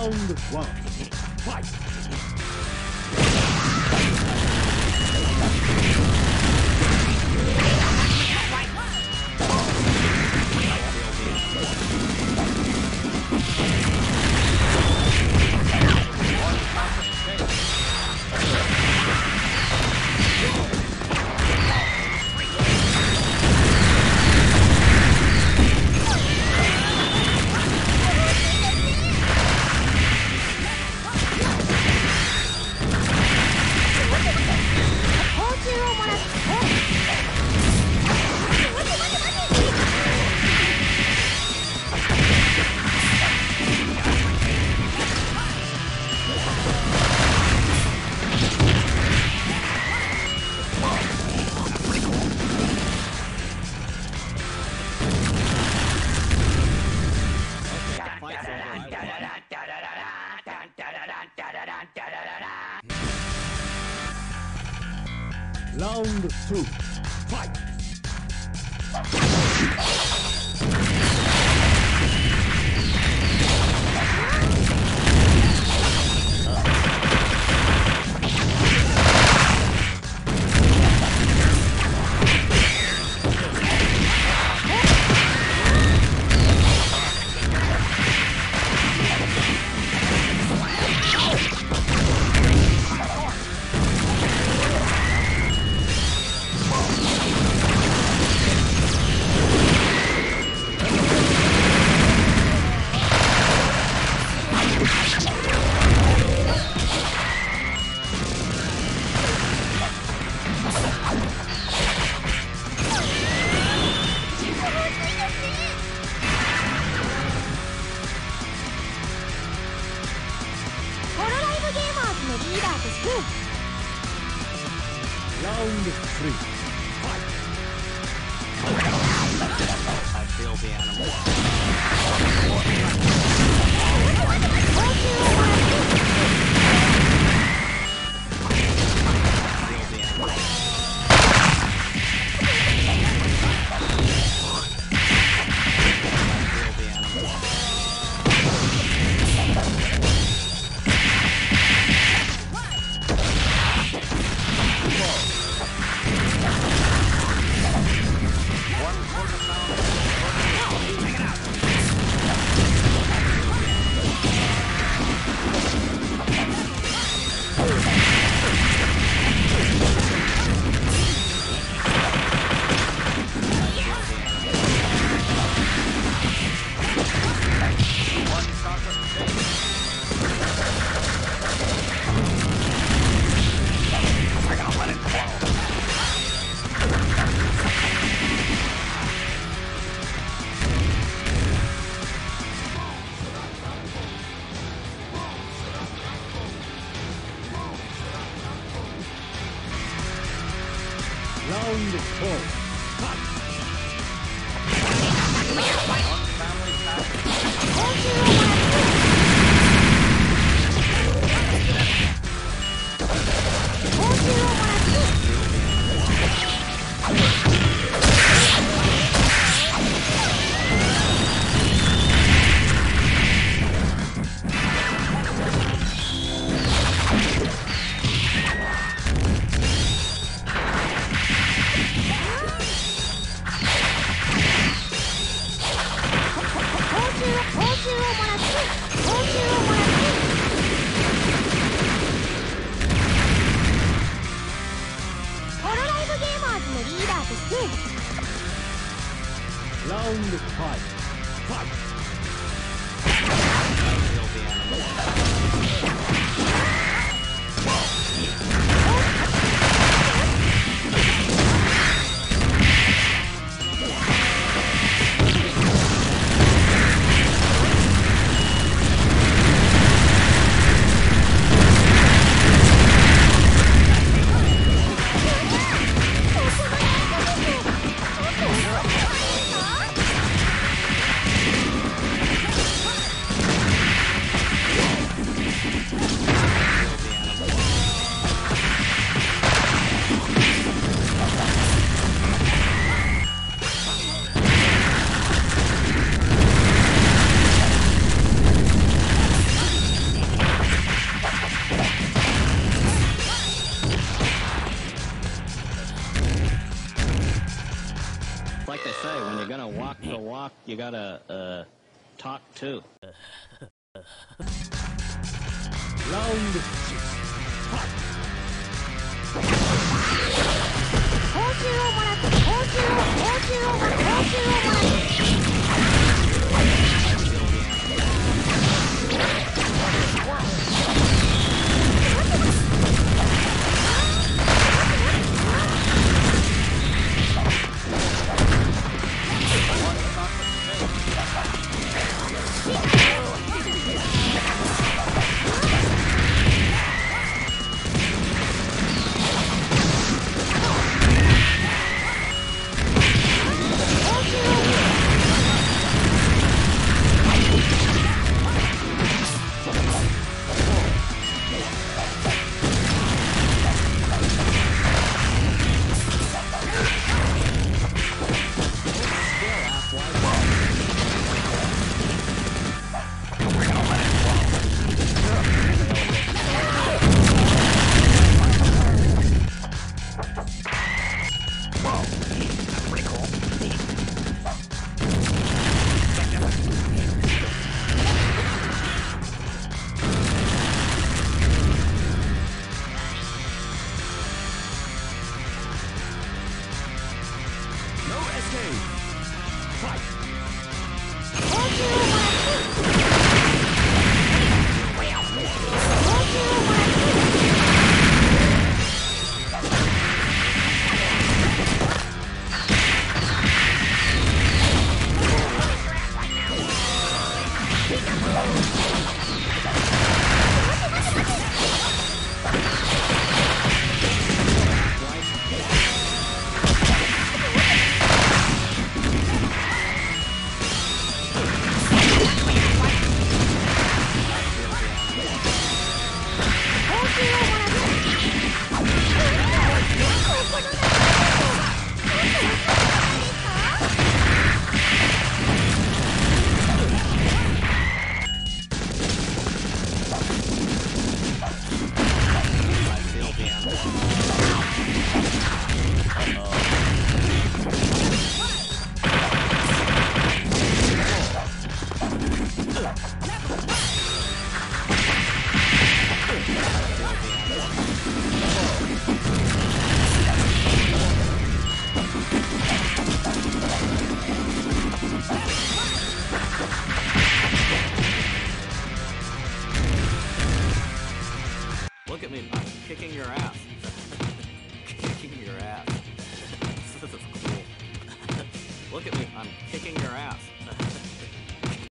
Round one. Fight! Round two. Fight! Round you gotta uh, talk too. Round six. Fight. figure out.